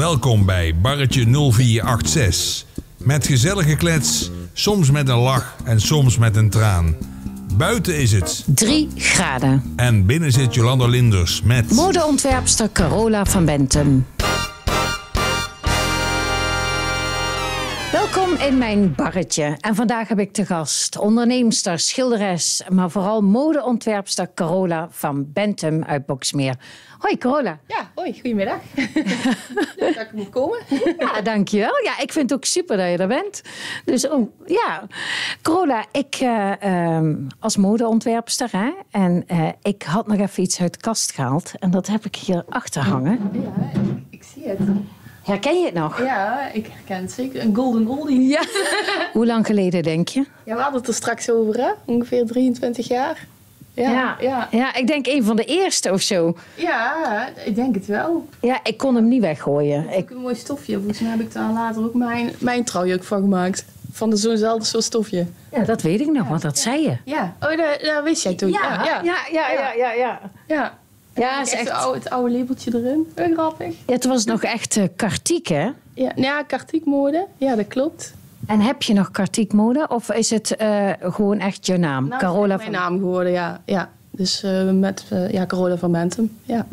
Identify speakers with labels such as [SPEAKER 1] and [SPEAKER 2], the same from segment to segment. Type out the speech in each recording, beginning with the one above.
[SPEAKER 1] Welkom bij Barretje 0486. Met gezellige klets, soms met een lach en soms met een traan. Buiten is het
[SPEAKER 2] 3 graden.
[SPEAKER 1] en binnen zit Jolanda Linders met...
[SPEAKER 2] Modeontwerpster Carola van Bentum. Welkom in mijn barretje. En vandaag heb ik te gast onderneemster, schilderes, maar vooral modeontwerpster Carola van Bentum uit Boksmeer. Hoi Carola.
[SPEAKER 3] Ja, hoi, goedemiddag. Leuk dat ik moet komen.
[SPEAKER 2] Ja, dankjewel. Ja, ik vind het ook super dat je er bent. Dus oh, ja, Carola, ik eh, ehm, als modeontwerpster, hè, en eh, ik had nog even iets uit de kast gehaald. En dat heb ik hier achter hangen.
[SPEAKER 3] Ja, ik zie het.
[SPEAKER 2] Herken je het nog?
[SPEAKER 3] Ja, ik herken het zeker. Een golden oldie.
[SPEAKER 2] Ja. Hoe lang geleden denk je?
[SPEAKER 3] Ja, we hadden het er straks over, hè? Ongeveer 23 jaar. Ja, ja. ja.
[SPEAKER 2] ja, ik denk een van de eerste of zo.
[SPEAKER 3] ik denk het wel.
[SPEAKER 2] Ja, ik kon hem niet weggooien.
[SPEAKER 3] Ik...
[SPEAKER 2] Ik,
[SPEAKER 3] Een mooi stofje. Volgens mij heb ik daar later ook mijn, mijn trouwjurk van gemaakt. Van de zo'nzelfde soort stofje.
[SPEAKER 2] ja, dat weet ik nog, want dat zei je.
[SPEAKER 3] Ja. Oh, dat, dat wist jij toen. Ja, ja.
[SPEAKER 2] ja, ja, ja, ja. ja.
[SPEAKER 3] Ja.
[SPEAKER 2] Is
[SPEAKER 3] Echt het oude, het oude labeltje erin. Heel grappig.
[SPEAKER 2] Ja, het was nog echt uh, kartiek, hè?
[SPEAKER 3] Ja, ja kartiekmode. Ja, dat klopt.
[SPEAKER 2] En heb je nog kartiekmode? Of is het eh, gewoon echt je naam?
[SPEAKER 3] Nou,
[SPEAKER 2] Carola
[SPEAKER 3] mijn
[SPEAKER 2] van...
[SPEAKER 3] naam geworden, ja. ja. Dus eh, met eh, ja, Carola van Bentum. Ja.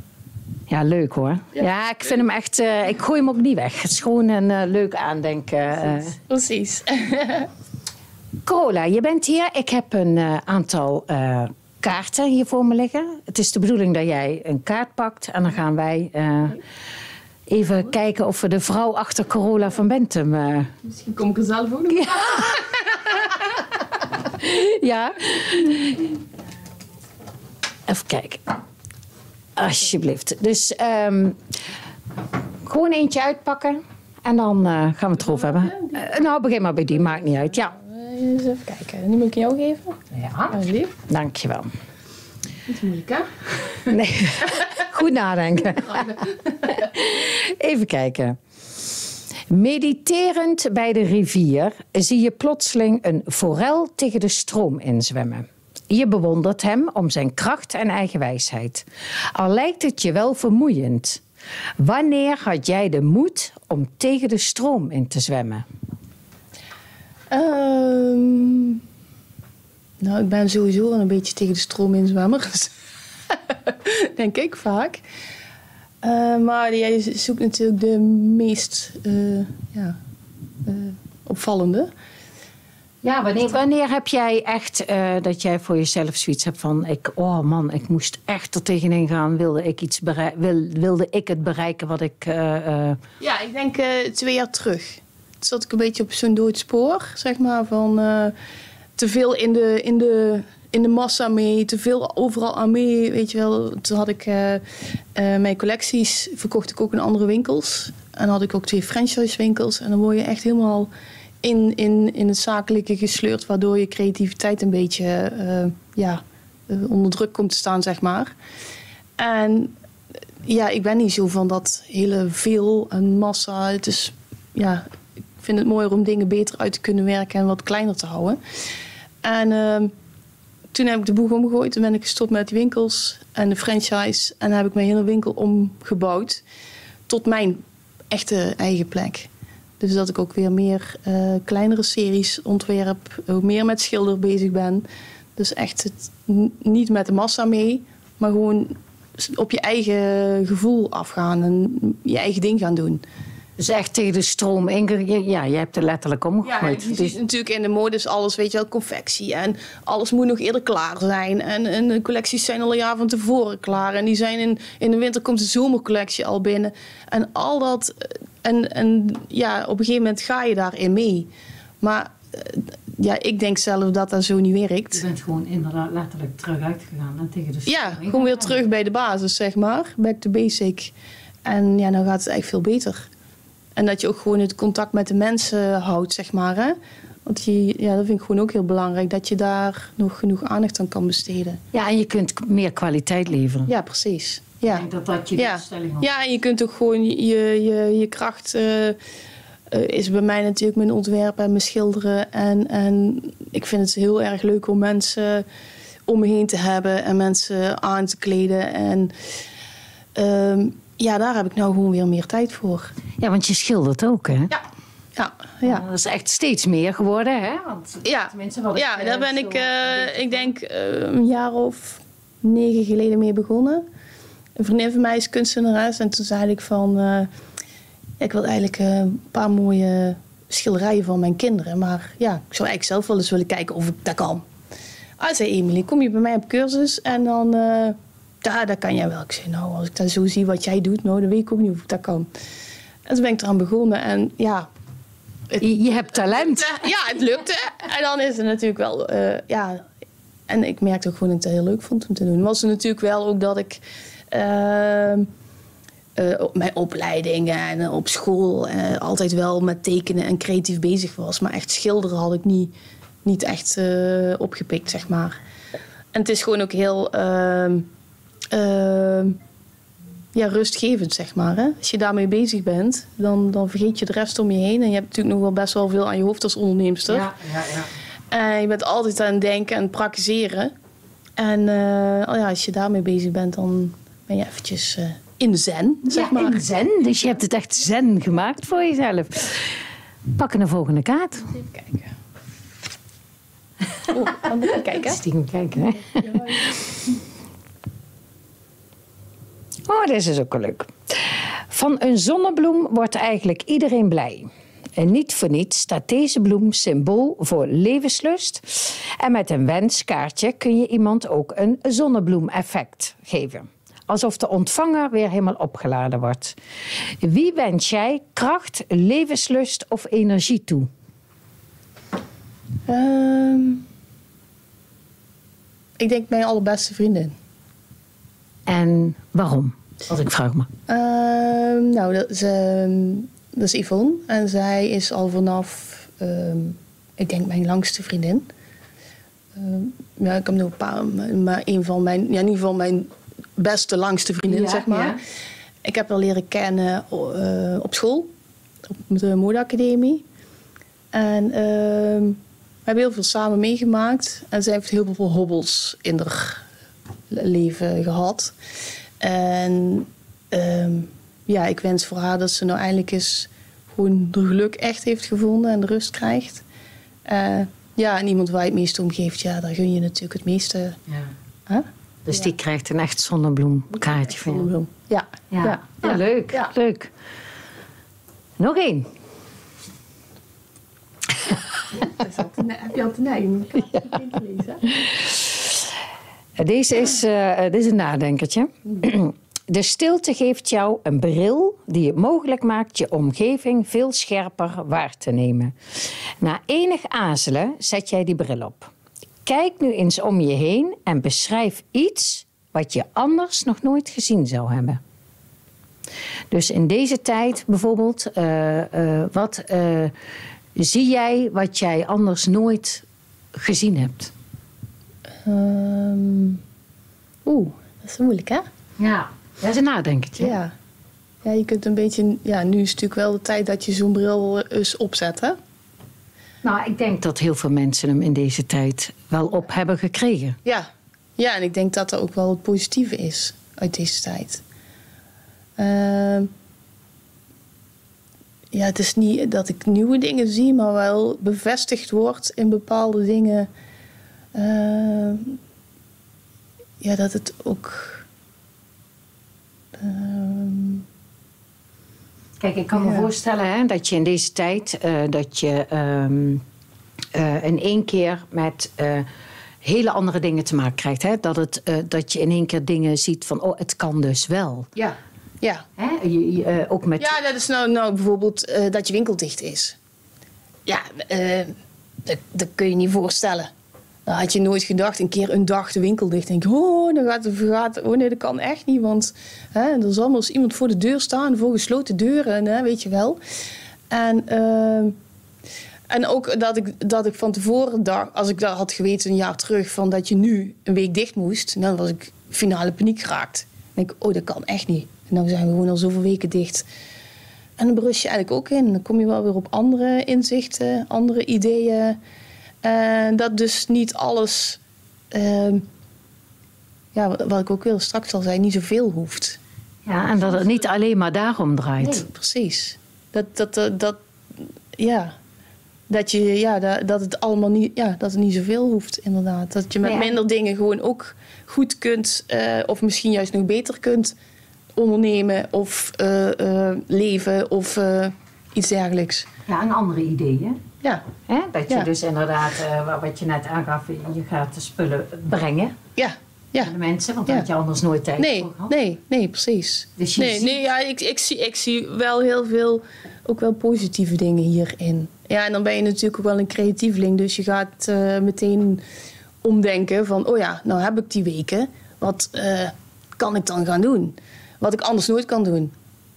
[SPEAKER 2] Ja, leuk hoor. Ja, ik vind hem echt... eh, ik gooi hem ook niet weg. Het is gewoon een eh, leuk aandenken. eh.
[SPEAKER 3] Precies.
[SPEAKER 2] Carola, je bent hier. Ik heb een eh, aantal eh, kaarten hier voor me liggen. Het is de bedoeling dat jij een kaart pakt. En dan gaan wij eh, even kijken of we de vrouw achter Carola van Bentum... eh,
[SPEAKER 3] Misschien kom ik er zelf ook nog.
[SPEAKER 2] Ja. Even kijken. Alsjeblieft. Dus ehm, gewoon eentje uitpakken. En dan eh, gaan we het erover hebben. Nou, begin maar bij die. Maakt niet uit. Ja.
[SPEAKER 3] Eh, Eens even kijken. Nu moet ik jou geven.
[SPEAKER 2] Ja.
[SPEAKER 3] Alsjeblieft.
[SPEAKER 2] Dankjewel.
[SPEAKER 3] Niet moeilijk, hè?
[SPEAKER 2] Nee. Goed nadenken. Even kijken. Mediterend bij de rivier zie je plotseling een forel tegen de stroom inzwemmen. Je bewondert hem om zijn kracht en eigen wijsheid. Al lijkt het je wel vermoeiend. Wanneer had jij de moed om tegen de stroom in te zwemmen?
[SPEAKER 3] Ehm, nou, ik ben sowieso wel een beetje tegen de stroom inzwemmer. dus Denk ik vaak. Eh, maar jij zoekt natuurlijk de meest eh, ja, eh, opvallende.
[SPEAKER 2] Ja, wanneer, wanneer heb jij echt eh, dat jij voor jezelf zoiets hebt van... Ik, oh man, ik moest echt er tegenin gaan. Wilde ik, iets berei- wil, wilde ik het bereiken wat ik... eh, eh,
[SPEAKER 3] Ja, ik denk eh, twee jaar terug. Zat ik een beetje op zo'n dood spoor, zeg maar. Van eh, te veel in de, in, de, in de massa mee, te veel overal aan mee. Weet je wel, toen had ik eh, eh, mijn collecties, verkocht ik ook in andere winkels. En had ik ook twee franchise winkels. En dan word je echt helemaal in, in, in het zakelijke gesleurd, waardoor je creativiteit een beetje ja, onder druk komt te staan, zeg maar. En ja, ik ben niet zo van dat hele veel en massa. Het is, ja, vind het mooier om dingen beter uit te kunnen werken en wat kleiner te houden. En ehm, toen heb ik de boeg omgegooid. Toen ben ik gestopt met die winkels en de franchise. En heb ik mijn hele winkel omgebouwd tot mijn echte eigen plek. Dus dat ik ook weer meer eh, kleinere series ontwerp, ook meer met schilder bezig ben. Dus echt niet met de massa mee, maar gewoon op je eigen gevoel afgaan en je eigen ding gaan doen.
[SPEAKER 2] Dus echt tegen de stroom in. Ja, je hebt er letterlijk
[SPEAKER 3] Ja,
[SPEAKER 2] omgegooid.
[SPEAKER 3] je
[SPEAKER 2] Dus-
[SPEAKER 3] ziet natuurlijk in de mode is alles, weet je wel, confectie. En alles moet nog eerder klaar zijn. En, en de collecties zijn al een jaar van tevoren klaar. En die zijn in, in de winter komt de zomercollectie al binnen. En al dat... eh, En, en ja, op een gegeven moment ga je daarin mee. Maar eh, ja, ik denk zelf dat dat zo niet werkt.
[SPEAKER 2] bent gewoon inderdaad letterlijk terug uitgegaan en tegen de
[SPEAKER 3] Ja, gewoon weer terug bij de basis, zeg maar. Back to basic. En ja, dan gaat het eigenlijk veel beter. En dat je ook gewoon het contact met de mensen houdt, zeg maar. Hè? Want je, ja, dat vind ik gewoon ook heel belangrijk. Dat je daar nog genoeg aandacht aan kan besteden.
[SPEAKER 2] Ja, en je kunt meer kwaliteit leveren.
[SPEAKER 3] Ja, precies. Ja.
[SPEAKER 2] dat dat je
[SPEAKER 3] Ja. ja, en je kunt ook gewoon je, je, je kracht... eh, eh, is bij mij natuurlijk mijn ontwerpen en mijn schilderen. En, en ik vind het heel erg leuk om mensen om me heen te hebben en mensen aan te kleden. En ehm, ja, daar heb ik nou gewoon weer meer tijd voor.
[SPEAKER 2] Ja, want je schildert ook, hè?
[SPEAKER 3] Ja, ja, ja.
[SPEAKER 2] Dat is echt steeds meer geworden, hè? Want
[SPEAKER 3] Ja,
[SPEAKER 2] tenminste wat ik,
[SPEAKER 3] ja
[SPEAKER 2] eh,
[SPEAKER 3] daar ben
[SPEAKER 2] zo-
[SPEAKER 3] ik, eh, ik denk, eh, een jaar of negen geleden mee begonnen. Een vriendin van mij is kunstenares en toen zei ik van... eh, ik wil eigenlijk eh, een paar mooie schilderijen van mijn kinderen. Maar ja, ik zou eigenlijk zelf wel eens willen kijken of ik dat kan. Ah, zei Emily, kom je bij mij op cursus en dan... ja, dat kan jij wel. Ik zei, nou, als ik dat zo zie wat jij doet, nou, dan weet ik ook niet of ik dat kan. En toen ben ik eraan begonnen en ja,
[SPEAKER 2] Je, je hebt talent.
[SPEAKER 3] ja, het lukte. En dan is het natuurlijk wel, eh, ja. En ik merkte ook gewoon dat ik het heel leuk vond om te doen. Was het natuurlijk wel ook dat ik ehm, eh, op mijn opleiding en op school eh, altijd wel met tekenen en creatief bezig was. Maar echt schilderen had ik niet, niet echt opgepikt, zeg maar. En het is gewoon ook heel ehm, ehm, ja, rustgevend, zeg maar. Hè? Als je daarmee bezig bent, dan, dan vergeet je de rest om je heen. En je hebt natuurlijk nog wel best wel veel aan je hoofd als onderneemster.
[SPEAKER 2] ja, ja.
[SPEAKER 3] En je bent altijd aan het denken en praktiseren. En eh, oh ja, als je daarmee bezig bent, dan ben je eventjes eh, in zen, zeg
[SPEAKER 2] ja,
[SPEAKER 3] maar.
[SPEAKER 2] in zen. Dus je hebt het echt zen gemaakt voor jezelf. Pakken de volgende kaart.
[SPEAKER 3] Even kijken. Oh, dan moet ik kijken.
[SPEAKER 2] Stiekem kijken, hè? Oh, deze is ook leuk. Van een zonnebloem wordt eigenlijk iedereen blij. En niet voor niets staat deze bloem symbool voor levenslust. En met een wenskaartje kun je iemand ook een zonnebloemeffect geven. Alsof de ontvanger weer helemaal opgeladen wordt. Wie wens jij kracht, levenslust of energie toe?
[SPEAKER 3] Ehm, ik denk mijn allerbeste vriendin.
[SPEAKER 2] En waarom? Als ik vraag me.
[SPEAKER 3] Ehm, nou, dat is, dat is Yvonne. En zij is al vanaf, ehm, ik denk, mijn langste vriendin. Ja, ik heb nog een paar, maar een van mijn, ja, in ieder geval mijn beste, langste vriendin,
[SPEAKER 2] Ja,
[SPEAKER 3] zeg maar.
[SPEAKER 2] ja.
[SPEAKER 3] Ik heb haar leren kennen eh, op school, op de modeacademie. En we hebben heel veel samen meegemaakt. En zij heeft heel veel hobbels in haar leven gehad. En ehm, ja, ik wens voor haar dat ze nou eindelijk eens gewoon de geluk echt heeft gevonden en de rust krijgt. Eh, ja, en iemand waar je het meest om geeft, ja, daar gun je natuurlijk het meeste. Hè?
[SPEAKER 2] Dus die krijgt een echt zonnebloemkaartje van jou.
[SPEAKER 3] Ja.
[SPEAKER 2] Ja,
[SPEAKER 3] ja.
[SPEAKER 2] ja, leuk,
[SPEAKER 3] Ja.
[SPEAKER 2] leuk. Nog één.
[SPEAKER 3] Heb je al te neiging?
[SPEAKER 2] Deze is, eh, dit is een nadenkertje. De stilte geeft jou een bril die het mogelijk maakt je omgeving veel scherper waar te nemen. Na enig aarzelen zet jij die bril op. Kijk nu eens om je heen en beschrijf iets wat je anders nog nooit gezien zou hebben. Dus in deze tijd bijvoorbeeld, eh, eh, wat eh, zie jij wat jij anders nooit gezien hebt?
[SPEAKER 3] Ehm, Oeh, dat is moeilijk, hè?
[SPEAKER 2] Ja, dat is een nadenkertje.
[SPEAKER 3] Ja. Ja, je kunt een beetje... Ja, nu is het natuurlijk wel de tijd dat je zo'n bril eens opzet, hè?
[SPEAKER 2] Nou, ik denk dat heel veel mensen hem in deze tijd wel op hebben gekregen.
[SPEAKER 3] Ja. Ja, en ik denk dat dat ook wel het positieve is uit deze tijd. Ehm, ja, het is niet dat ik nieuwe dingen zie, maar wel bevestigd wordt in bepaalde dingen. Ehm, ja, dat het ook. ehm,
[SPEAKER 2] Kijk, ik kan me voorstellen hè, dat je in deze tijd eh, dat je ehm, eh, in één keer met eh, hele andere dingen te maken krijgt. Hè? Dat, het, eh, dat je in één keer dingen ziet van, oh, het kan dus wel.
[SPEAKER 3] ja. Ja.
[SPEAKER 2] Hè? Je, je, ook met
[SPEAKER 3] Ja, dat is nou, nou bijvoorbeeld eh, dat je winkel dicht is. Ja, dat, dat kun je niet voorstellen. Dan had je nooit gedacht, een keer een dag de winkel dicht. Denk oh, dan gaat gaat, Oh nee, dat kan echt niet. Want hè, er zal eens iemand voor de deur staan, voor gesloten deuren, en, hè, weet je wel. En, eh, en ook dat ik, dat ik van tevoren dacht, als ik dat had geweten een jaar terug, van dat je nu een week dicht moest, dan was ik finale paniek geraakt. Dan denk ik, oh, dat kan echt niet. En dan zijn we gewoon al zoveel weken dicht. En dan berust je eigenlijk ook in. Dan kom je wel weer op andere inzichten, andere ideeën. En dat dus niet alles, ehm, ja, wat- wat ik ook wil straks al zei, niet zoveel hoeft.
[SPEAKER 2] Ja, en dat het niet alleen maar daarom draait.
[SPEAKER 3] Nee, precies. Dat, dat, dat, dat ja. Dat, je, ja, dat, dat het allemaal niet, ja, dat het niet zoveel hoeft, inderdaad. Dat je met
[SPEAKER 2] Ja.
[SPEAKER 3] minder dingen gewoon ook goed kunt, eh, of misschien juist nog beter kunt ondernemen of eh, eh, leven of eh, iets dergelijks.
[SPEAKER 2] Ja, en andere ideeën.
[SPEAKER 3] Ja,
[SPEAKER 2] Hè? Dat je
[SPEAKER 3] Ja.
[SPEAKER 2] dus inderdaad, eh, wa- wat je net aangaf, je gaat de spullen brengen
[SPEAKER 3] ja, ja.
[SPEAKER 2] aan de mensen, want
[SPEAKER 3] Ja.
[SPEAKER 2] had je anders nooit tijd
[SPEAKER 3] Nee,
[SPEAKER 2] voor gehad.
[SPEAKER 3] nee, nee, precies.
[SPEAKER 2] Dus je
[SPEAKER 3] nee,
[SPEAKER 2] ziet-
[SPEAKER 3] nee, ja, ik, ik, zie, ik zie wel heel veel, ook wel positieve dingen hierin. Ja, en dan ben je natuurlijk ook wel een creatieveling, dus je gaat eh, meteen omdenken van, oh ja, nou heb ik die weken, wat eh, kan ik dan gaan doen? Wat ik anders nooit kan doen.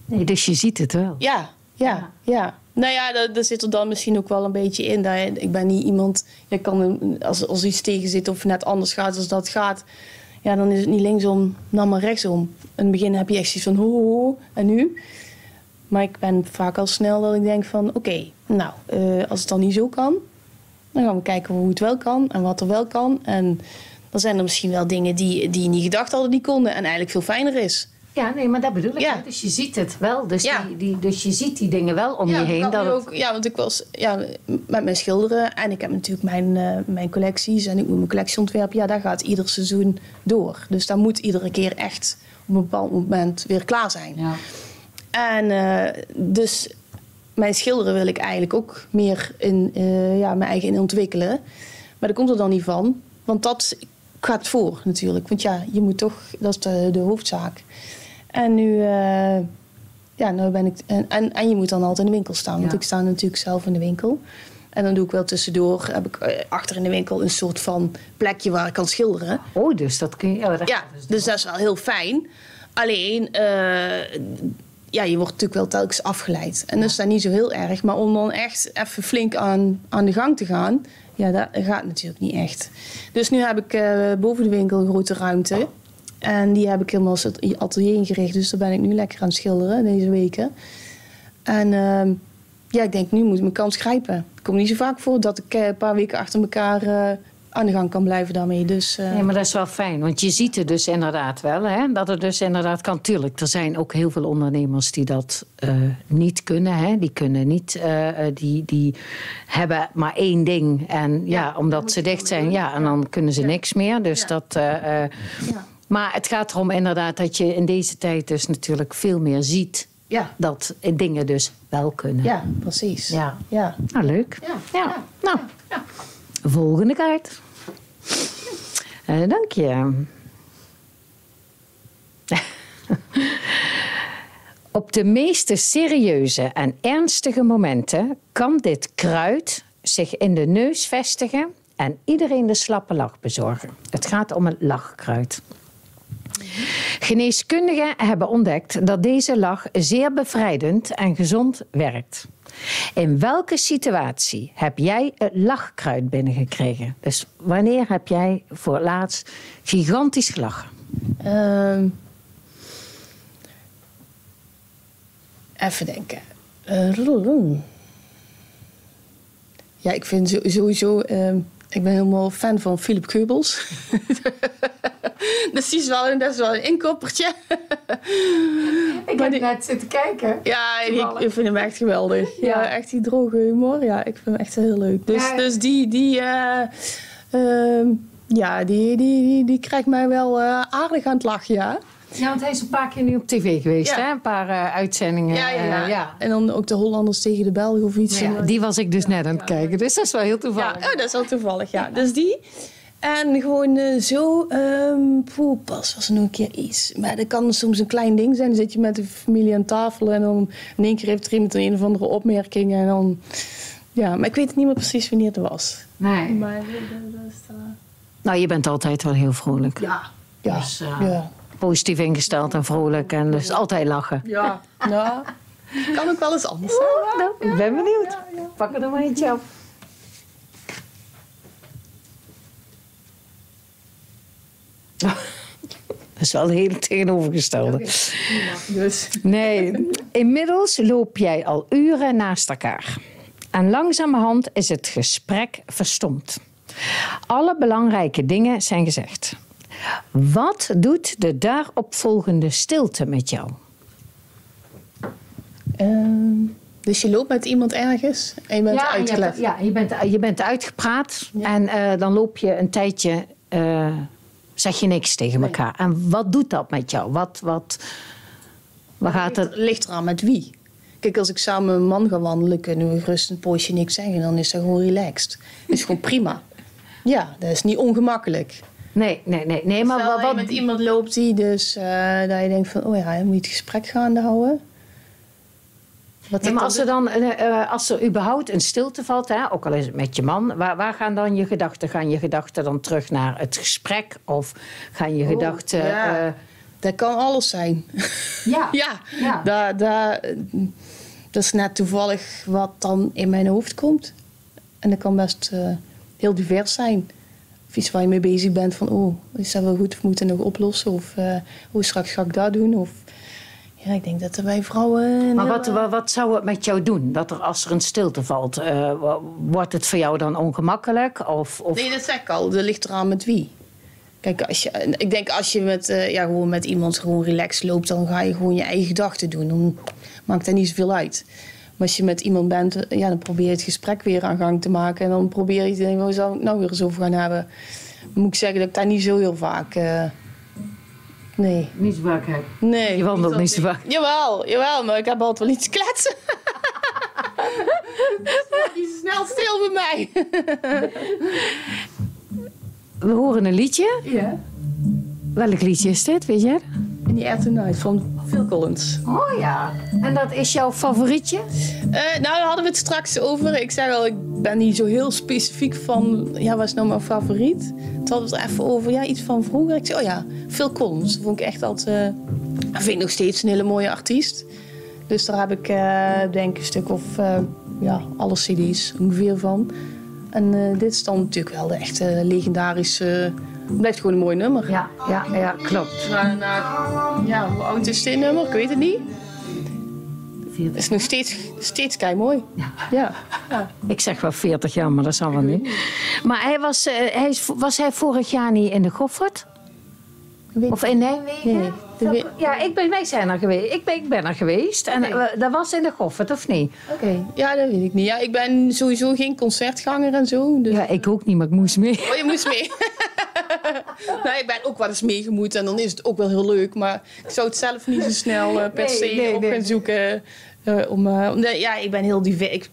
[SPEAKER 2] Nee, dus je ziet het wel.
[SPEAKER 3] Ja, ja, ja. Nou ja, daar, zit er dan misschien ook wel een beetje in. Dat ik ben niet iemand, je kan als, als iets tegen zit of net anders gaat als dat gaat, ja, dan is het niet linksom, dan maar rechtsom. In het begin heb je echt zoiets van, ho, ho, en nu? Maar ik ben vaak al snel dat ik denk van, oké, nou, eh, als het dan niet zo kan, dan gaan we kijken hoe het wel kan en wat er wel kan. En dan zijn er misschien wel dingen die, die je niet gedacht hadden die konden en eigenlijk veel fijner is.
[SPEAKER 2] Ja, nee, maar dat bedoel ik.
[SPEAKER 3] Ja.
[SPEAKER 2] Dus je ziet het wel. Dus,
[SPEAKER 3] Ja.
[SPEAKER 2] die, die, dus je ziet die dingen wel om je heen.
[SPEAKER 3] dat
[SPEAKER 2] het-
[SPEAKER 3] ook, ja, want ik was ja, met mijn schilderen en ik heb natuurlijk mijn, eh, mijn collecties en ik moet mijn collectie ontwerpen. Ja, daar gaat ieder seizoen door. Dus daar moet iedere keer echt op een bepaald moment weer klaar zijn.
[SPEAKER 2] ja.
[SPEAKER 3] En eh, dus mijn schilderen wil ik eigenlijk ook meer in eh, ja, mijn eigen in ontwikkelen. Maar dat komt er dan niet van. Want dat gaat voor natuurlijk. Want ja, je moet toch, dat is de, de hoofdzaak. En nu, eh, ja, nou ben ik. En, en, en je moet dan altijd in de winkel staan. Want
[SPEAKER 2] Ja.
[SPEAKER 3] ik sta natuurlijk zelf in de winkel. En dan doe ik wel tussendoor, heb ik eh, achter in de winkel een soort van plekje waar ik kan schilderen.
[SPEAKER 2] Oh, dus dat kun je... Ja, dat
[SPEAKER 3] Ja,
[SPEAKER 2] dus
[SPEAKER 3] dus dat is wel heel fijn. Alleen, eh, ja, je wordt natuurlijk wel telkens afgeleid. En dat is dan niet zo heel erg. Maar om dan echt even flink aan, aan de gang te gaan, ja, dat gaat natuurlijk niet echt. Dus nu heb ik boven de winkel een grote ruimte. En die heb ik helemaal als het atelier ingericht. Dus daar ben ik nu lekker aan het schilderen deze weken. En ehm, ja, ik denk, nu moet ik mijn kans grijpen. Het komt niet zo vaak voor dat ik eh, een paar weken achter elkaar eh, aan de gang kan blijven daarmee. Dus, eh,
[SPEAKER 2] Nee, maar dat is wel fijn, want je ziet het dus inderdaad wel. Hè? Dat het dus inderdaad kan. Tuurlijk, er zijn ook heel veel ondernemers die dat eh, niet kunnen. Hè? Die kunnen niet, eh, eh, die, die hebben maar één ding. En ja, omdat ze dicht zijn, ja, en dan kunnen ze niks meer. Dus dat. Maar het gaat erom inderdaad dat je in deze tijd dus natuurlijk veel meer ziet
[SPEAKER 3] ja.
[SPEAKER 2] dat dingen dus wel kunnen.
[SPEAKER 3] Ja, precies.
[SPEAKER 2] Ja.
[SPEAKER 3] Ja.
[SPEAKER 2] Nou, leuk.
[SPEAKER 3] Ja.
[SPEAKER 2] Ja. Nou, volgende kaart. Eh, dank je. Op de meeste serieuze en ernstige momenten kan dit kruid zich in de neus vestigen en iedereen de slappe lach bezorgen. Het gaat om een lachkruid. Geneeskundigen hebben ontdekt dat deze lach zeer bevrijdend en gezond werkt. In welke situatie heb jij het lachkruid binnengekregen? Dus wanneer heb jij voor laatst gigantisch gelachen?
[SPEAKER 3] Ehm, even denken. Eh, roeroe. ja, ik vind sowieso... ehm, ik ben helemaal fan van Philip Keubels. dus die is wel, een- dat is wel een inkoppertje.
[SPEAKER 2] Ik
[SPEAKER 3] Maar die-
[SPEAKER 2] net zitten kijken.
[SPEAKER 3] Ja, ik, ik vind hem echt geweldig. Ja.
[SPEAKER 2] Ja.
[SPEAKER 3] echt die droge humor. Ja, ik vind hem echt heel leuk. Dus,
[SPEAKER 2] Ja.
[SPEAKER 3] dus die, die, eh, ehm, ja, die, die, die, die krijgt mij wel eh, aardig aan het lachen, ja.
[SPEAKER 2] Ja, want hij is een paar keer nu op tv geweest,
[SPEAKER 3] Ja.
[SPEAKER 2] hè? Een paar eh, uitzendingen.
[SPEAKER 3] Ja, ja, ja.
[SPEAKER 2] ja.
[SPEAKER 3] En dan ook de Hollanders tegen de Belgen of iets.
[SPEAKER 2] Ja, die was ik dus net aan het kijken, dus dat is wel heel toevallig.
[SPEAKER 3] Ja, oh, dat is wel toevallig, ja. Dus die. En gewoon eh, zo, ehm poeh, pas was er nog een keer iets. Maar dat kan soms een klein ding zijn. Dan zit je met de familie aan tafel en dan in één keer heeft er iemand een, een of andere opmerking. En dan, ja, maar ik weet niet meer precies wanneer het was.
[SPEAKER 2] Nee.
[SPEAKER 3] Maar dat, is, eh,
[SPEAKER 2] Nou, je bent altijd wel heel vrolijk.
[SPEAKER 3] ja, ja,
[SPEAKER 2] Dus, eh,
[SPEAKER 3] ja.
[SPEAKER 2] Positief ingesteld en vrolijk en dus altijd lachen.
[SPEAKER 3] Ja, ja. Kan ook wel eens anders zijn.
[SPEAKER 2] Nou, ik ben benieuwd. Pak er nog maar eentje op. Dat is wel hele tegenovergestelde.
[SPEAKER 3] Dus.
[SPEAKER 2] Nee, inmiddels loop jij al uren naast elkaar. En langzamerhand is het gesprek verstomd. Alle belangrijke dingen zijn gezegd. Wat doet de daaropvolgende stilte met jou?
[SPEAKER 3] Ehm, dus je loopt met iemand ergens en je bent
[SPEAKER 2] ja,
[SPEAKER 3] uitgelegd.
[SPEAKER 2] Je, ja, je bent, je bent uitgepraat en eh, dan loop je een tijdje, eh, zeg je niks tegen elkaar. En wat doet dat met jou? Wat, wat, waar gaat
[SPEAKER 3] Het ligt eraan met wie. Kijk, als ik samen met een man ga wandelen, kunnen we gerust een poosje niks zeggen. Dan is dat gewoon relaxed. is gewoon prima. Ja, dat is niet ongemakkelijk.
[SPEAKER 2] Nee, nee, nee, nee maar wat,
[SPEAKER 3] je met iemand loopt die dus, eh, dat je denkt van, oh ja, moet je het gesprek gaande houden. Wat
[SPEAKER 2] Nee,
[SPEAKER 3] ik
[SPEAKER 2] maar als er dan eh, als er überhaupt een stilte valt, hè, ook al is het met je man, waar, waar gaan dan je gedachten? Gaan je gedachten dan terug naar het gesprek? Of gaan je
[SPEAKER 3] Oh,
[SPEAKER 2] gedachten.
[SPEAKER 3] ja.
[SPEAKER 2] eh,
[SPEAKER 3] Dat kan alles zijn.
[SPEAKER 2] ja.
[SPEAKER 3] ja,
[SPEAKER 2] Ja.
[SPEAKER 3] Dat, dat, dat is net toevallig wat dan in mijn hoofd komt. En dat kan best eh, heel divers zijn. Of iets waar je mee bezig bent van, oh, is dat wel goed of moeten we nog oplossen? Of hoe straks ga ik dat doen? Of, ja, ik denk dat er bij vrouwen... een
[SPEAKER 2] Maar wat, wat, wat zou het met jou doen? Dat er, als er een stilte valt, eh, wordt het voor jou dan ongemakkelijk? Of, of...
[SPEAKER 3] Nee, dat zeg ik al. Dat ligt eraan met wie. Kijk, als je, ik denk als je met, eh, ja, gewoon met iemand gewoon relaxed loopt, dan ga je gewoon je eigen gedachten doen. Dan maakt dat niet zoveel uit. Maar als je met iemand bent, eh, ja, dan probeer je het gesprek weer aan gang te maken. En dan probeer je te denken, waar zou ik nou weer eens over gaan hebben? Dan moet ik zeggen dat ik daar niet zo heel vaak... eh, nee.
[SPEAKER 2] Niet zo vaak heb.
[SPEAKER 3] nee.
[SPEAKER 2] Je wandelt niet zo vaak.
[SPEAKER 3] Jawel, jawel, maar ik heb altijd wel iets te kletsen. Die is snel stil bij mij.
[SPEAKER 2] We horen een liedje.
[SPEAKER 3] Ja.
[SPEAKER 2] Welk liedje is dit, weet je?
[SPEAKER 3] In die Air Tonight van Phil Collins.
[SPEAKER 2] Oh ja. En dat is jouw favorietje?
[SPEAKER 3] Eh, nou, daar hadden we het straks over. Ik zeg al, ik ben niet zo heel specifiek van... Ja, wat is nou mijn favoriet? Toen hadden we het even over ja, iets van vroeger. Ik zei, oh ja, Phil Collins. Dat vond ik echt altijd... eh, vind ik nog steeds een hele mooie artiest. Dus daar heb ik, eh, denk ik, een stuk of... ja, alle cd's ongeveer van. En eh, dit is dan natuurlijk wel de echte legendarische... Het blijft gewoon een mooi nummer.
[SPEAKER 2] Ja, ja, ja, klopt.
[SPEAKER 3] Na, na, ja, hoe oud is dit nummer? Ik weet het niet. Het is nog steeds, steeds kei mooi. Ja. ja.
[SPEAKER 2] Ik zeg wel 40 jaar, maar dat zal wel niet. Maar hij was, eh, hij was hij vorig jaar niet in de Goffert? Of in Nijmegen?
[SPEAKER 3] Nee, dat
[SPEAKER 2] Ja, ik ben, wij zijn er geweest. Ik ben, ik ben er geweest. En
[SPEAKER 3] Oké.
[SPEAKER 2] eh, dat was in de Goffert, of niet?
[SPEAKER 3] Oké, ja, dat weet ik niet. Ja, ik ben sowieso geen concertganger en zo. Dus...
[SPEAKER 2] Ja, ik ook niet, maar ik moest mee.
[SPEAKER 3] Oh, je moest mee. nou, ik ben ook wel eens meegemoet en dan is het ook wel heel leuk. Maar ik zou het zelf niet zo snel eh, per
[SPEAKER 2] Nee,
[SPEAKER 3] se
[SPEAKER 2] nee,
[SPEAKER 3] op gaan zoeken. eh, om, ja, ik ben heel divers. Ik,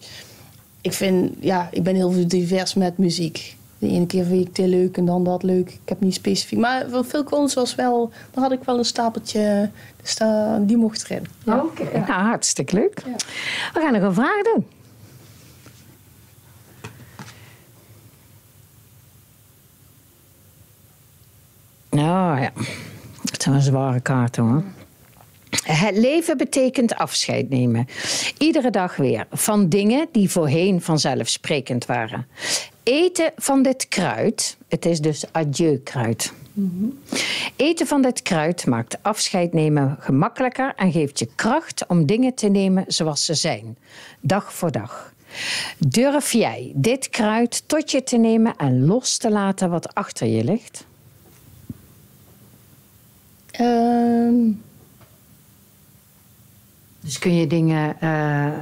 [SPEAKER 3] ik, vind, ja, ik ben heel divers met muziek. De ene keer vind ik dit leuk en dan dat leuk. Ik heb niet specifiek. Maar van Phil Collins was wel... Daar had ik wel een stapeltje... Dus daar- die mocht erin. Ja.
[SPEAKER 2] Oké. Nou, hartstikke leuk.
[SPEAKER 3] Ja.
[SPEAKER 2] We gaan nog een vraag doen. Nou ja, het zijn zware kaarten hoor. Het leven betekent afscheid nemen. Iedere dag weer van dingen die voorheen vanzelfsprekend waren. Eten van dit kruid, het is dus adieu-kruid. Eten van dit kruid maakt afscheid nemen gemakkelijker en geeft je kracht om dingen te nemen zoals ze zijn, dag voor dag. Durf jij dit kruid tot je te nemen en los te laten wat achter je ligt?
[SPEAKER 3] Ehm,
[SPEAKER 2] Dus kun je dingen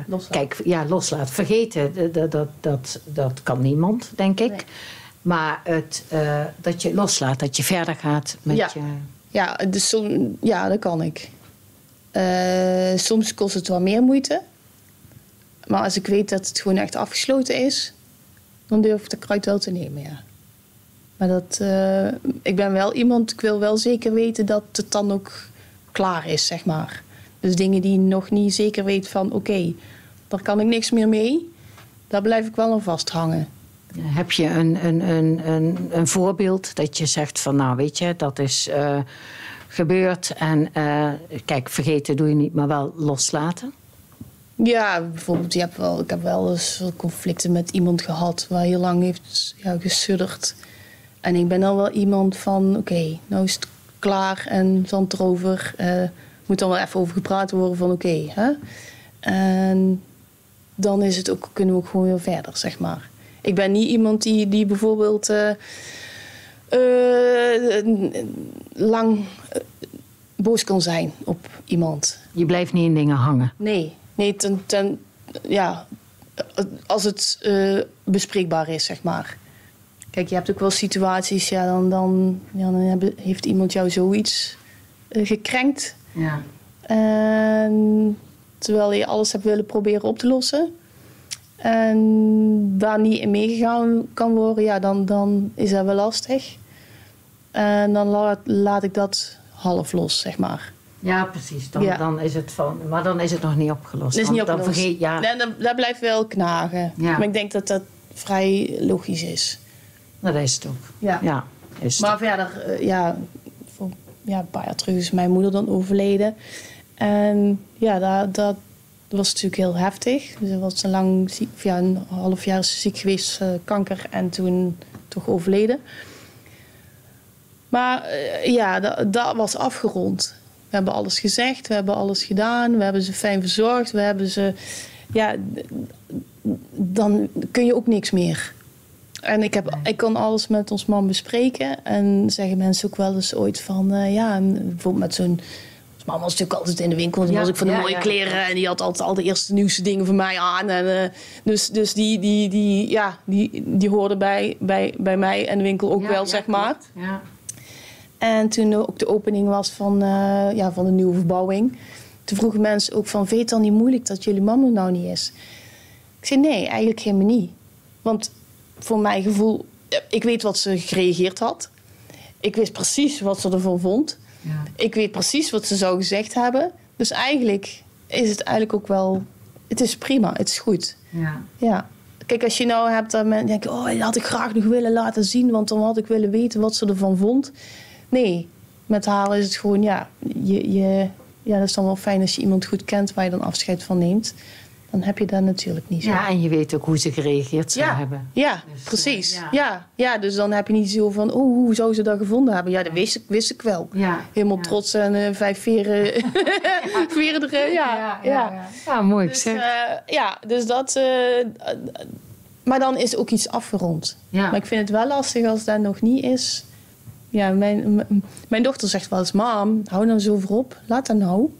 [SPEAKER 3] Loslaten.
[SPEAKER 2] Kijk, ja, loslaten. Vergeten, dat, dat, dat, dat, kan niemand, denk ik.
[SPEAKER 3] Nee.
[SPEAKER 2] Maar het, eh, dat je loslaat, dat je verder gaat met
[SPEAKER 3] Ja.
[SPEAKER 2] je...
[SPEAKER 3] Ja, dus som, ja, dat kan ik. Eh, soms kost het wel meer moeite. Maar als ik weet dat het gewoon echt afgesloten is, dan durf ik de kruid wel te nemen, ja. Maar dat, ik ben wel iemand, ik wil wel zeker weten dat het dan ook klaar is, zeg maar. Dus dingen die je nog niet zeker weet van, oké, daar kan ik niks meer mee. Daar blijf ik wel aan vasthangen.
[SPEAKER 2] Heb je een, een, een, een, een voorbeeld dat je zegt van, nou weet je, dat is eh, gebeurd. En eh, kijk, vergeten doe je niet, maar wel loslaten.
[SPEAKER 3] Ja, bijvoorbeeld, je hebt wel, ik heb wel eens conflicten met iemand gehad waar heel lang heeft ja, gesudderd. En ik ben dan wel iemand van, oké, nou is het klaar en zand erover. Eh moet dan wel even over gepraat worden van, oké, hè. En dan is het ook, kunnen we ook gewoon weer verder, zeg maar. Ik ben niet iemand die, die bijvoorbeeld... eh, eh, lang eh, boos kan zijn op iemand.
[SPEAKER 2] Je blijft niet in dingen hangen.
[SPEAKER 3] Nee, nee ten, ten, ja, als het bespreekbaar is, zeg maar. Kijk, je hebt ook wel situaties, ja, dan, dan, ja, dan heeft iemand jou zoiets gekrenkt.
[SPEAKER 2] Ja.
[SPEAKER 3] En terwijl je alles hebt willen proberen op te lossen. En daar niet in meegegaan kan worden, ja, dan, dan is dat wel lastig. En dan laat, laat ik dat half los, zeg maar.
[SPEAKER 2] Ja, precies. Dan,
[SPEAKER 3] Ja.
[SPEAKER 2] dan is het van, maar dan is het nog niet opgelost.
[SPEAKER 3] Is niet
[SPEAKER 2] Dan- dan vergeet, ja,
[SPEAKER 3] Nee, dat, dat blijft wel knagen.
[SPEAKER 2] Ja.
[SPEAKER 3] Maar ik denk dat dat vrij logisch is.
[SPEAKER 2] dat is het ook.
[SPEAKER 3] Ja.
[SPEAKER 2] Ja, is het
[SPEAKER 3] Maar verder, eh, ja, ja, een paar jaar terug is mijn moeder dan overleden. En ja, dat, dat was natuurlijk heel heftig. Dus ze was een lang ja, een half jaar ziek geweest, eh, kanker, en toen toch overleden. Maar eh, ja, dat, dat was afgerond. We hebben alles gezegd, we hebben alles gedaan, we hebben ze fijn verzorgd, we hebben ze. Ja, dan kun je ook niks meer. En ik, heb, ik kan alles met ons man bespreken. En zeggen mensen ook wel eens ooit van... eh, ja, bijvoorbeeld met zo'n... Man was natuurlijk altijd in de winkel. Die
[SPEAKER 2] Ja,
[SPEAKER 3] was ik van de
[SPEAKER 2] ja,
[SPEAKER 3] mooie
[SPEAKER 2] ja.
[SPEAKER 3] kleren. En die had altijd al de eerste nieuwste dingen van mij aan. En, eh, dus dus die, die, die, ja, die, die hoorde bij, bij, bij mij en de winkel ook wel, zeg maar.
[SPEAKER 2] Ja.
[SPEAKER 3] En toen ook de opening was van, eh, ja, van de nieuwe verbouwing. Toen vroegen mensen ook van, weet je dan niet moeilijk dat jullie er nou niet is? Ik zei, nee, eigenlijk helemaal niet. Want voor mijn gevoel, eh, ik weet wat ze gereageerd had. Ik wist precies wat ze ervan vond.
[SPEAKER 2] Ja.
[SPEAKER 3] Ik weet precies wat ze zou gezegd hebben. Dus eigenlijk is het eigenlijk ook wel, het is prima, het is goed.
[SPEAKER 2] Ja.
[SPEAKER 3] Ja. Kijk, als je nou hebt dat mensen denken... oh, dat had ik graag nog willen laten zien... want dan had ik willen weten wat ze ervan vond. Nee, met haar is het gewoon... ja, je, je, ja, dat is dan wel fijn als je iemand goed kent... waar je dan afscheid van neemt. Dan heb je dat natuurlijk niet zo.
[SPEAKER 2] ja, en je weet ook hoe ze gereageerd zou
[SPEAKER 3] Ja,
[SPEAKER 2] hebben.
[SPEAKER 3] ja
[SPEAKER 2] Dus,
[SPEAKER 3] precies.
[SPEAKER 2] eh, ja.
[SPEAKER 3] ja. Ja, dus dan heb je niet zo van... oh, hoe zou ze dat gevonden hebben? Ja, dat wist ik, wist ik wel.
[SPEAKER 2] Ja.
[SPEAKER 3] Helemaal trots en eh, vijf veren, veren erin. Ja, ja,
[SPEAKER 2] Ja, mooi
[SPEAKER 3] Dus, eh, ja, dus dat. maar dan is ook iets afgerond.
[SPEAKER 2] ja.
[SPEAKER 3] Maar ik vind het wel lastig als dat nog niet is. Ja, mijn, mijn dochter zegt wel eens: Mam, hou nou zo voor op. Laat dat nou.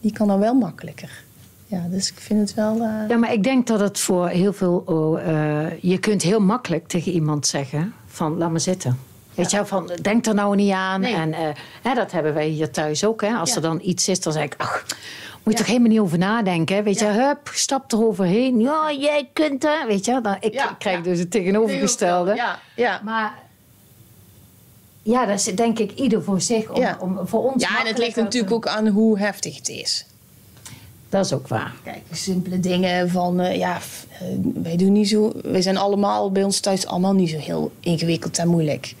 [SPEAKER 3] Die kan dan wel makkelijker. Ja, dus ik vind het wel. eh,
[SPEAKER 2] Ja, maar ik denk dat het voor heel veel... oh, eh, je kunt heel makkelijk tegen iemand zeggen van laat maar zitten. Weet je wel, van denk er nou niet aan.
[SPEAKER 3] Nee.
[SPEAKER 2] En eh, hè, dat hebben wij hier thuis ook. Hè. Als
[SPEAKER 3] Ja.
[SPEAKER 2] er dan iets is, dan zeg ik... Ach, moet je
[SPEAKER 3] Ja.
[SPEAKER 2] toch helemaal niet over nadenken. Weet
[SPEAKER 3] Ja.
[SPEAKER 2] je, hup, stap eroverheen. Ja, jij kunt het. Weet je, dan, ik
[SPEAKER 3] Ja,
[SPEAKER 2] krijg
[SPEAKER 3] ja.
[SPEAKER 2] dus het tegenovergestelde.
[SPEAKER 3] Ja, ja.
[SPEAKER 2] Maar ja, dat is denk ik ieder voor zich. Om,
[SPEAKER 3] Ja.
[SPEAKER 2] om, voor ons
[SPEAKER 3] ja, en het ligt natuurlijk
[SPEAKER 2] te-
[SPEAKER 3] ook aan hoe heftig het is.
[SPEAKER 2] Dat is ook waar.
[SPEAKER 3] Kijk, simpele dingen van, eh, ja, eh, wij doen niet zo, wij zijn allemaal bij ons thuis allemaal niet zo heel ingewikkeld en moeilijk.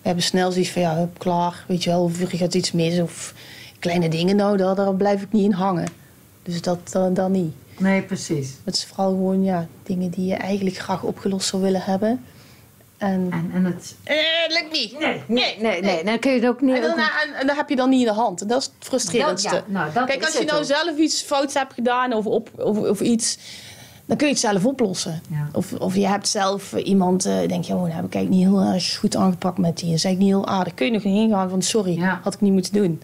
[SPEAKER 3] We hebben snel zoiets van, ja, hup, klaar, weet je wel, of er gaat iets mis of kleine dingen, nou, daar, daar blijf ik niet in hangen. Dus dat dan, dan niet.
[SPEAKER 2] Nee, precies.
[SPEAKER 3] Het is vooral gewoon, ja, dingen die je eigenlijk graag opgelost zou willen hebben. En,
[SPEAKER 2] En, en het...
[SPEAKER 3] eh, lukt niet.
[SPEAKER 2] Nee, nee, nee, nee. Dan kun je het ook niet...
[SPEAKER 3] En, dan, en, en dat heb je dan niet in de hand. En dat is het frustrerendste.
[SPEAKER 2] Dat- ja, nou, dat
[SPEAKER 3] Kijk, als je nou
[SPEAKER 2] ook.
[SPEAKER 3] zelf iets fouts hebt gedaan of, op, of, of iets, dan kun je het zelf oplossen.
[SPEAKER 2] Ja.
[SPEAKER 3] Of, of je hebt zelf iemand, eh denk je, oh, dat heb ik eigenlijk niet heel erg goed aangepakt met die. Dat is eigenlijk niet heel aardig. Kun je nog heen gaan van, sorry,
[SPEAKER 2] Ja.
[SPEAKER 3] had ik niet moeten doen.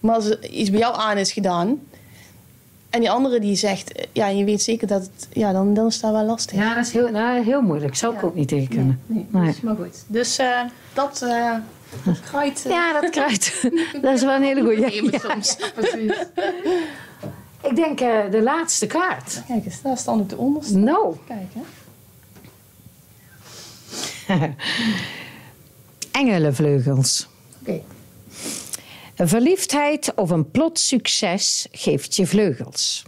[SPEAKER 3] Maar als er iets bij jou aan is gedaan, en die andere die zegt, eh, ja, je weet zeker dat het, ja, dan, dan is dat wel lastig.
[SPEAKER 2] Ja, dat is heel, nou, heel moeilijk. Zou ik
[SPEAKER 3] Ja.
[SPEAKER 2] ook niet tegen kunnen.
[SPEAKER 3] Nee,
[SPEAKER 2] Nee.
[SPEAKER 3] Dus, maar goed. Dus eh, dat eh kruid.
[SPEAKER 2] Ja, dat kruid. dat is wel een hele
[SPEAKER 3] nemen
[SPEAKER 2] Ja,
[SPEAKER 3] soms.
[SPEAKER 2] precies. Ik denk de laatste kaart.
[SPEAKER 3] Kijk eens, daar staan ook de onderste.
[SPEAKER 2] Nou.
[SPEAKER 3] Kijk, hè.
[SPEAKER 2] Engelenvleugels.
[SPEAKER 3] Oké.
[SPEAKER 2] Een verliefdheid of een plots succes geeft je vleugels.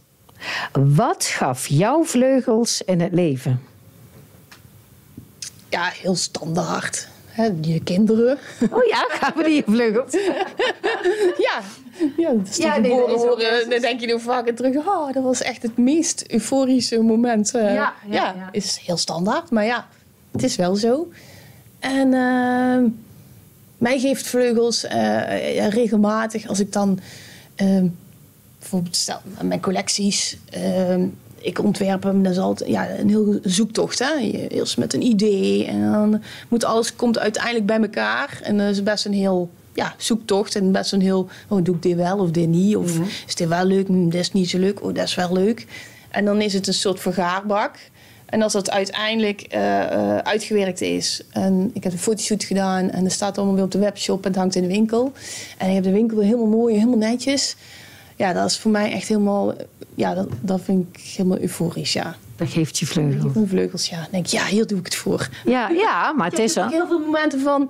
[SPEAKER 2] Wat gaf jouw vleugels in het leven?
[SPEAKER 3] Ja, heel standaard. Je kinderen.
[SPEAKER 2] Oh ja, gaven die je vleugels?
[SPEAKER 3] ja. Ja, dat is
[SPEAKER 2] Ja, nee.
[SPEAKER 3] Dan denk je nog vaker terug. Oh, dat was echt het meest euforische moment. eh.
[SPEAKER 2] Ja,
[SPEAKER 3] ja,
[SPEAKER 2] ja, ja.
[SPEAKER 3] is heel standaard. Maar ja, het is wel zo. En ehm, mij geeft vleugels eh, regelmatig als ik dan... ehm, bijvoorbeeld stel, mijn collecties... ehm, ik ontwerp hem, dat is altijd ja, een heel zoektocht. Hè? Eerst met een idee en dan moet alles komt uiteindelijk bij elkaar. En dat is best een heel ja, zoektocht en best een heel, oh, doe ik dit wel of dit niet? Of is dit wel leuk? Hm, dat is niet zo leuk. Oh, dat is wel leuk. En dan is het een soort vergaarbak. En als dat uiteindelijk eh, eh, uitgewerkt is, en ik heb een fotoshoot gedaan en er staat allemaal weer op de webshop en het hangt in de winkel. En je hebt de winkel weer helemaal mooi, helemaal netjes. Ja, dat is voor mij echt helemaal, ja, dat, dat vind ik helemaal euforisch, ja.
[SPEAKER 2] Dat geeft je
[SPEAKER 3] Ik
[SPEAKER 2] vleugel.
[SPEAKER 3] heb mijn vleugels, ja. Dan denk ik, ja, hier doe ik het voor.
[SPEAKER 2] Ja, ja maar het is
[SPEAKER 3] Ik heb ook heel veel momenten van,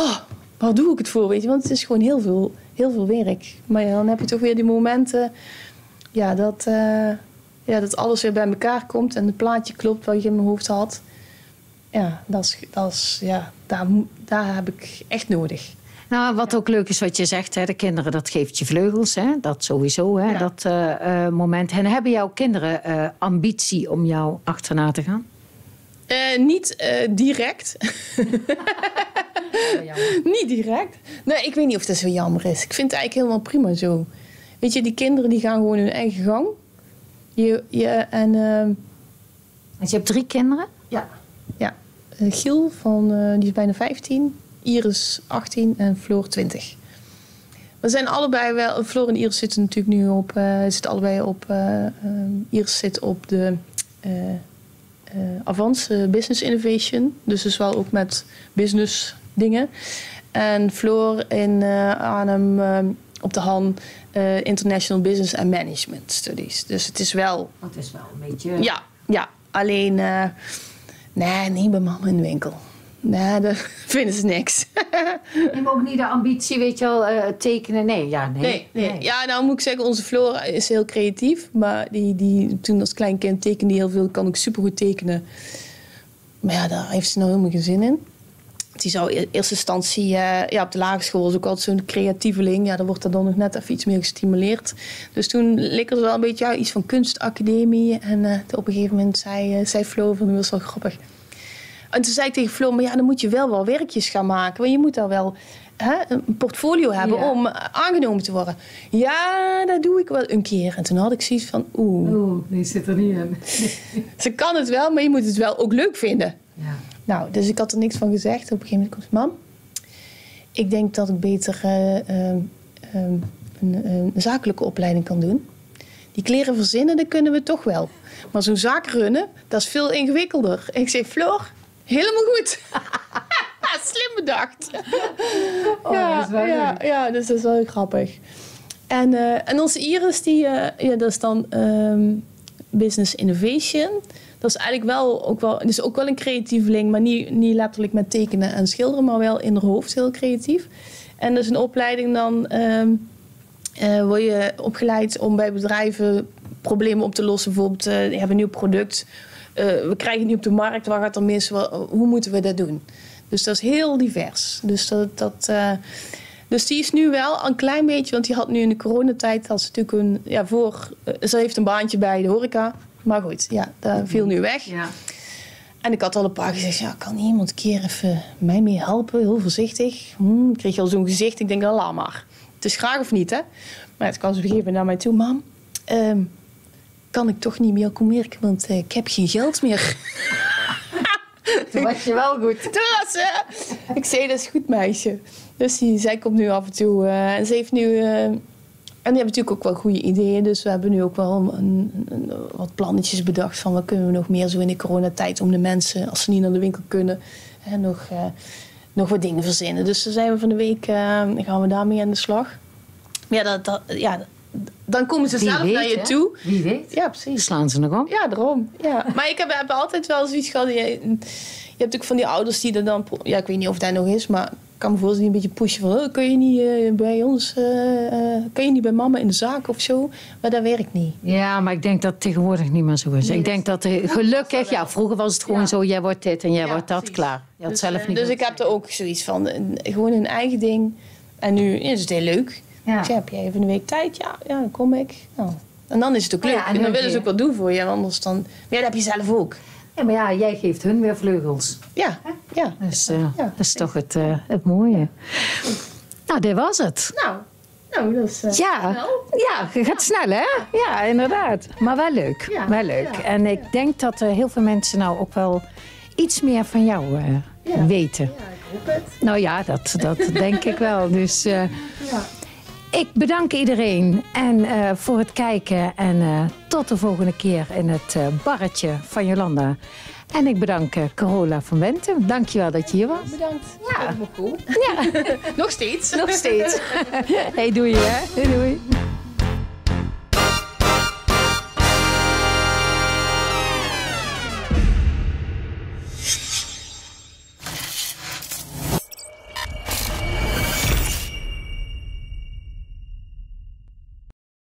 [SPEAKER 3] oh, waar doe ik het voor, weet je? Want het is gewoon heel veel, heel veel werk. Maar ja, dan heb je toch weer die momenten, ja, dat, eh, ja, dat alles weer bij elkaar komt en het plaatje klopt wat je in mijn hoofd had. Ja, dat is, dat is ja, daar, daar heb ik echt nodig.
[SPEAKER 2] Nou, wat ook leuk is wat je zegt, hè, de kinderen, dat geeft je vleugels. Hè, dat sowieso, hè,
[SPEAKER 3] Ja.
[SPEAKER 2] dat eh, eh, moment. En hebben jouw kinderen eh, ambitie om jou achterna te gaan?
[SPEAKER 3] Niet direct. niet direct. Nee, ik weet niet of dat zo jammer is. Ik vind het eigenlijk helemaal prima zo. Weet je, die kinderen die gaan gewoon hun eigen gang. Je, je, en ehm,
[SPEAKER 2] je hebt drie kinderen?
[SPEAKER 3] ja, ja. Eh, Giel, van, eh, die is bijna 15. Iris 18 en Floor 20. We zijn allebei wel... Floor en Iris zitten natuurlijk nu op... eh zitten allebei op... eh, ehm, Iris zit op de... eh eh Avance Business Innovation. Dus dus wel ook met business dingen. En Floor in eh Arnhem eh, op de Han eh, International Business and Management Studies. Dus het is wel
[SPEAKER 2] Dat is wel een beetje...
[SPEAKER 3] ja, ja. Alleen, eh, nee, niet bij mama in de winkel. Nee, dat vinden ze niks.
[SPEAKER 2] Hebt ook niet de ambitie, weet je wel, eh, tekenen. Nee, ja, nee.
[SPEAKER 3] Nee, nee. Ja, nou moet ik zeggen, onze Flora is heel creatief. Maar die, die, toen als klein kind tekende heel veel, kan ik supergoed tekenen. Maar ja, daar heeft ze nou helemaal geen zin in. Die zou in eerste instantie eh, ja, op de lagere school is ook altijd zo'n creatieveling. Ja, dan wordt er dan nog net even iets meer gestimuleerd. Dus toen leek er wel een beetje ja, iets van kunstacademie. En eh, op een gegeven moment zei, zei Flo van, dat was wel grappig. En toen zei ik tegen Flo, maar ja, dan moet je wel wel werkjes gaan maken. Want je moet daar wel hè, een portfolio hebben
[SPEAKER 2] Ja.
[SPEAKER 3] om aangenomen te worden. Ja, dat doe ik wel een keer. En toen had ik zoiets van, oeh,
[SPEAKER 2] Oeh, die zit er niet in.
[SPEAKER 3] ze kan het wel, maar je moet het wel ook leuk vinden.
[SPEAKER 2] Ja.
[SPEAKER 3] Nou, dus ik had er niks van gezegd. Op een gegeven moment komt mam, ik denk dat ik beter eh, ehm, ehm, een, een zakelijke opleiding kan doen. Die kleren verzinnen, dat kunnen we toch wel. Maar zo'n zaak runnen, dat is veel ingewikkelder. En ik zeg, Floor, helemaal goed. Slim bedacht.
[SPEAKER 2] Oh, dat is wel
[SPEAKER 3] ja, ja, dus dat is wel grappig. En, eh, en onze Iris, die, eh, ja, dat is dan ehm, Business Innovation. Dat is eigenlijk wel ook wel, dus ook wel een creatieveling, maar niet, niet letterlijk met tekenen en schilderen, maar wel in haar hoofd heel creatief. En is een opleiding dan ehm, eh, word je opgeleid om bij bedrijven problemen op te lossen. Bijvoorbeeld, eh, je hebben een nieuw product, eh, we krijgen het niet op de markt, waar gaat er mis? Hoe moeten we dat doen? Dus dat is heel divers. Dus, dat, dat, dus die is nu wel een klein beetje, want die had nu in de coronatijd, had ze natuurlijk een, ja, voor, ze heeft een baantje bij de horeca. Maar goed, ja, dat viel nu weg.
[SPEAKER 2] Ja.
[SPEAKER 3] En ik had al een paar gezegd, ja, kan iemand een keer even mij mee helpen? Heel voorzichtig. Hm, ik kreeg al zo'n gezicht. Ik denk, laat maar. Het is graag of niet, hè? Maar het kwam ze op een gegeven moment naar mij toe. Mam, ehm, kan ik toch niet meer komen werken, want eh, ik heb geen geld meer.
[SPEAKER 2] Toen was je wel goed.
[SPEAKER 3] Toen was ze... Ik zei, dat is goed, meisje. Dus die, zij komt nu af en toe... eh, en ze heeft nu... eh, en die hebben natuurlijk ook wel goede ideeën. Dus we hebben nu ook wel een, een- wat plannetjes bedacht... van wat kunnen we nog meer zo in de coronatijd... om de mensen, als ze niet naar de winkel kunnen... Hè, nog, eh, nog wat dingen verzinnen. Dus dan zijn we van de week... eh, gaan we daarmee aan de slag. Ja, dat, dat, ja, dan komen ze
[SPEAKER 2] Wie
[SPEAKER 3] zelf
[SPEAKER 2] weet,
[SPEAKER 3] naar je
[SPEAKER 2] hè?
[SPEAKER 3] toe.
[SPEAKER 2] Wie weet.
[SPEAKER 3] Ja, precies.
[SPEAKER 2] Slaan ze nog om?
[SPEAKER 3] Ja, daarom. Ja. Maar ik heb, heb altijd wel zoiets gehad. Je, je hebt ook van die ouders die er dan... Ja, ik weet niet of dat nog is, maar... Ik kan me voorstellen die een beetje pushen van... Oh, kun je niet eh, bij ons... eh, eh, kun je niet bij mama in de zaak of zo? Maar dat werkt niet.
[SPEAKER 2] Ja, maar ik denk dat het tegenwoordig niet meer zo is. ik denk dat er gelukkig, ja, vroeger was het gewoon
[SPEAKER 3] Ja.
[SPEAKER 2] zo, jij wordt dit en jij
[SPEAKER 3] Ja,
[SPEAKER 2] wordt dat,
[SPEAKER 3] precies.
[SPEAKER 2] klaar. Je had
[SPEAKER 3] dus
[SPEAKER 2] zelf niet
[SPEAKER 3] dus ik heb er ook zoiets van... gewoon een eigen ding. En nu is het heel leuk.
[SPEAKER 2] Ja.
[SPEAKER 3] Heb jij even een week tijd? Ja, ja dan kom ik. Nou, en dan is het ook leuk.
[SPEAKER 2] ja, en
[SPEAKER 3] en dan willen ze ook wat doen voor je. Anders dan... Maar ja, dat heb je zelf ook.
[SPEAKER 2] Ja, maar ja, jij geeft hun weer vleugels.
[SPEAKER 3] Ja, ja.
[SPEAKER 2] Dus eh,
[SPEAKER 3] Ja.
[SPEAKER 2] dat is toch het, eh, het mooie. Nou, dit was het.
[SPEAKER 3] Nou, Nou, dat is eh,
[SPEAKER 2] Ja,
[SPEAKER 3] snel.
[SPEAKER 2] ja, gaat snel hè? Ja, inderdaad. Maar wel leuk.
[SPEAKER 3] Ja,
[SPEAKER 2] Wel leuk. En ik denk dat er heel veel mensen nou ook wel iets meer van jou weten.
[SPEAKER 3] Ja, ik hoop het.
[SPEAKER 2] Nou ja, dat, dat denk ik wel. Dus
[SPEAKER 3] Ja.
[SPEAKER 2] Ik bedank iedereen en, eh, voor het kijken. En eh, tot de volgende keer in het eh, barretje van Jolanda. En ik bedank Carola van Wentem. Dankjewel dat je hier was.
[SPEAKER 3] Bedankt.
[SPEAKER 2] Ja. Ja,
[SPEAKER 3] Nog steeds.
[SPEAKER 2] nog steeds. hey, doei hè. Doei. doei.